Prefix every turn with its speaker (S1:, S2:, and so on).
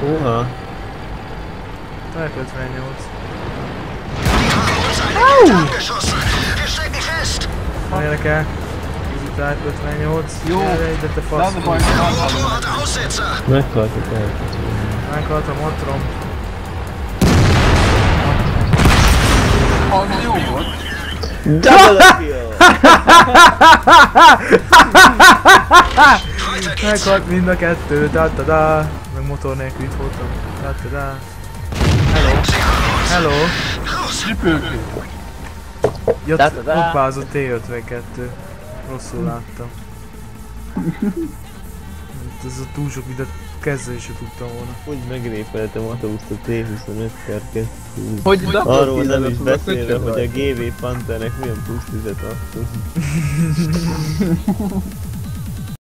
S1: Oha.
S2: Da wird
S3: reingeholt. Wir stecken fest!
S2: Amerika. Diese Zeit wird.
S4: Jo! Dat
S3: de
S4: Fass.
S3: Motor hat Aussetzer!
S1: Nein,
S2: Gott, okay. Nein,
S4: Gott, der Motor
S1: Double kill!
S3: Geht's!
S2: Meghalt mind a kettő, da da da. Meg motor nélkül itt voltam. Da da da. Hello. Hello.
S1: Da, da.
S2: hoppázott T52. Rosszul láttam. Itt Ez a túl sok videót kezelni se tudtam volna.
S1: Úgy megrépeltem a autót a T25 kerket.
S4: Hogy double
S1: Arról nem is beszélve, hogy a. GV Panthernek milyen plusz tüzet adtunk.